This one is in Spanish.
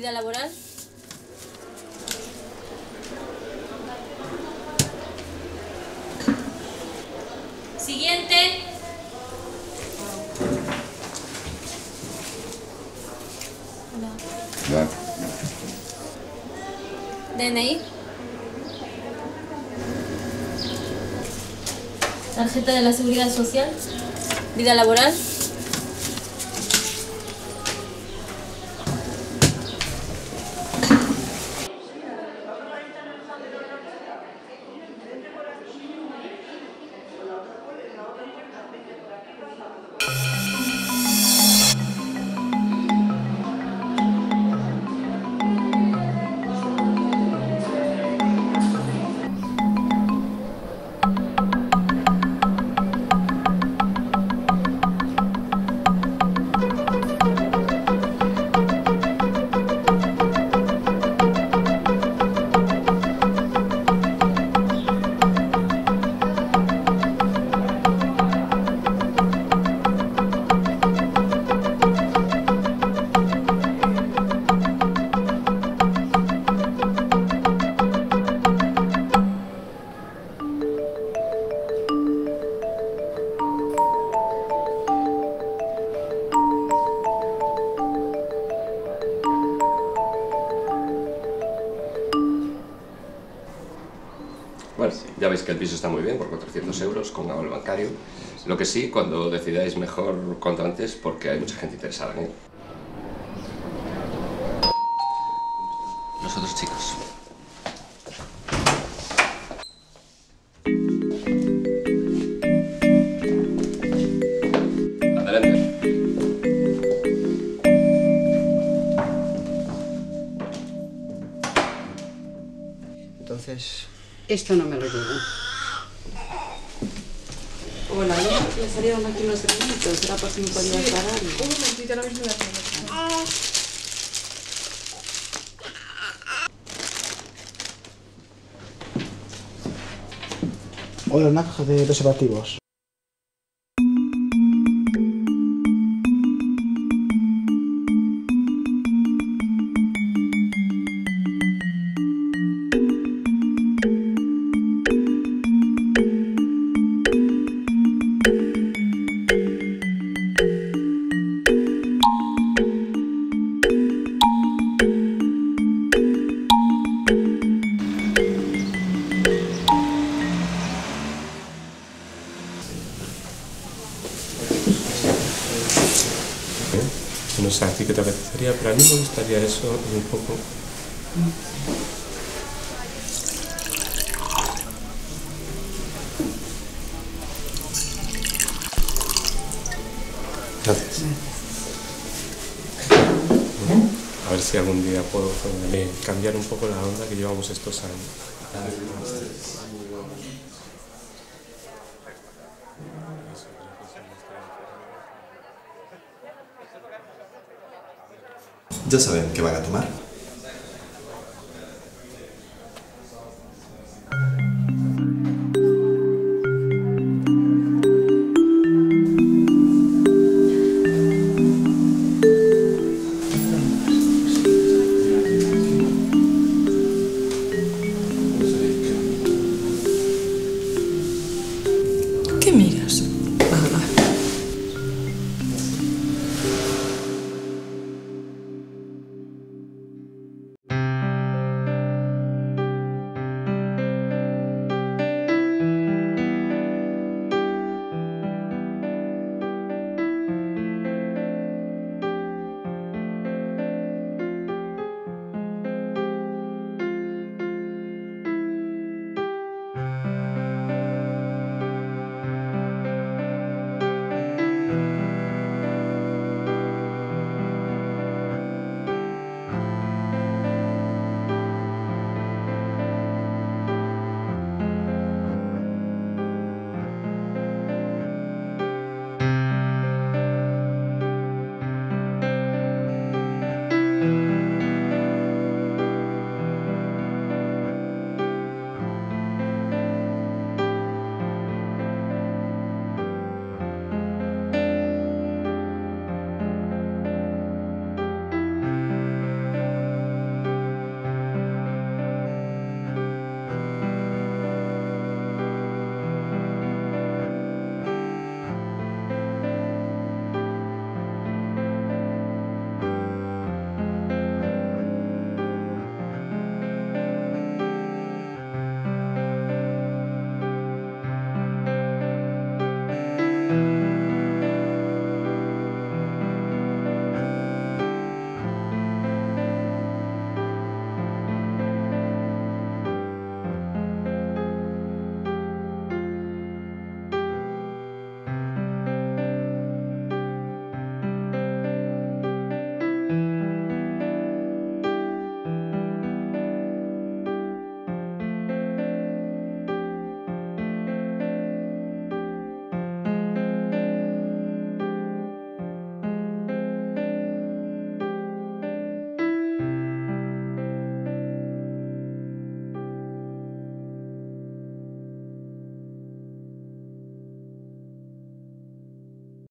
vida laboral. Siguiente. DNI. Tarjeta de la seguridad social, vida laboral. Bueno, ya veis que el piso está muy bien, por 400 euros, con aval bancario. Lo que sí, cuando decidáis mejor cuanto antes, porque hay mucha gente interesada en él. Los otros chicos. Adelante. Entonces, Esto no me lo llevo. Hola, ¿ya le salieron aquí los granitos? ¿Era por si me podía aclarar? Un momentito, ahora mismo la tengo. hola, una caja de preservativos. No sé qué te apetecería, pero a mí me gustaría eso un poco. Gracias. A ver si algún día puedo cambiar un poco la onda que llevamos estos años. Ya saben qué van a tomar. ¿Qué miras? Ah,